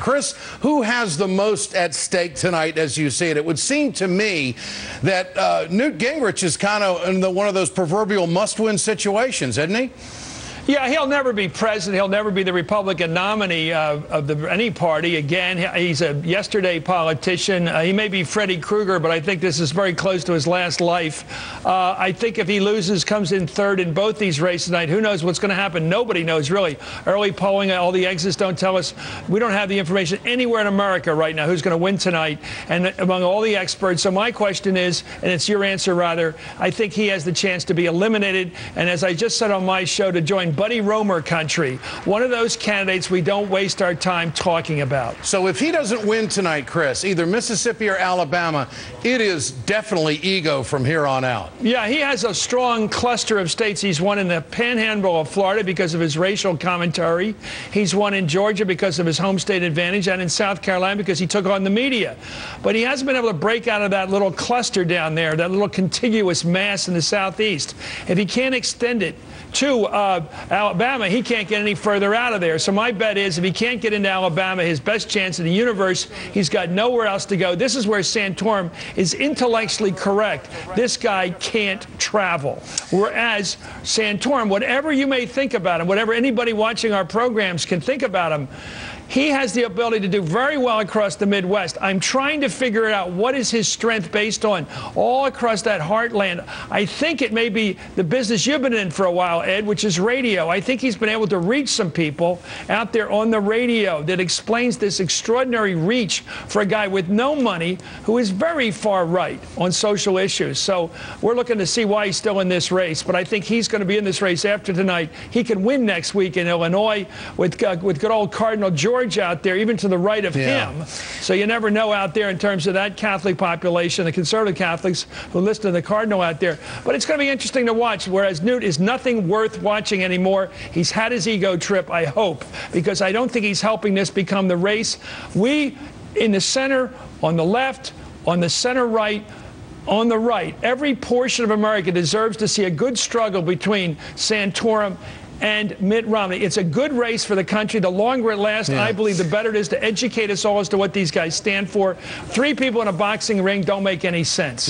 Chris, who has the most at stake tonight as you see it? It would seem to me that uh, Newt Gingrich is kind of in the, one of those proverbial must win situations, isn't he? Yeah, he'll never be president. He'll never be the Republican nominee uh, of the, any party. Again, he's a yesterday politician. Uh, he may be Freddy Krueger, but I think this is very close to his last life. Uh, I think if he loses, comes in third in both these races tonight, who knows what's going to happen? Nobody knows, really. Early polling, all the exits don't tell us. We don't have the information anywhere in America right now who's going to win tonight and among all the experts. So my question is, and it's your answer rather, I think he has the chance to be eliminated. And as I just said on my show, to join Buddy Roemer country. One of those candidates we don't waste our time talking about. So if he doesn't win tonight, Chris, either Mississippi or Alabama, it is definitely ego from here on out. Yeah, he has a strong cluster of states. He's won in the panhandle of Florida because of his racial commentary. He's won in Georgia because of his home state advantage and in South Carolina because he took on the media. But he hasn't been able to break out of that little cluster down there, that little contiguous mass in the southeast. If he can't extend it to uh, Alabama, he can't get any further out of there. So my bet is if he can't get into Alabama, his best chance in the universe, he's got nowhere else to go. This is where Santorum is intellectually correct. This guy can't travel. Whereas Santorum, whatever you may think about him, whatever anybody watching our programs can think about him, he has the ability to do very well across the Midwest. I'm trying to figure out. What is his strength based on all across that heartland? I think it may be the business you've been in for a while, Ed, which is radio. I think he's been able to reach some people out there on the radio that explains this extraordinary reach for a guy with no money who is very far right on social issues. So we're looking to see why he's still in this race. But I think he's going to be in this race after tonight. He can win next week in Illinois with, uh, with good old Cardinal George George out there, even to the right of yeah. him. So you never know out there in terms of that Catholic population, the conservative Catholics who listen to the Cardinal out there. But it's going to be interesting to watch, whereas Newt is nothing worth watching anymore. He's had his ego trip, I hope, because I don't think he's helping this become the race. We, in the center, on the left, on the center right, on the right, every portion of America deserves to see a good struggle between Santorum and Mitt Romney. It's a good race for the country. The longer it lasts, yeah. I believe, the better it is to educate us all as to what these guys stand for. Three people in a boxing ring don't make any sense.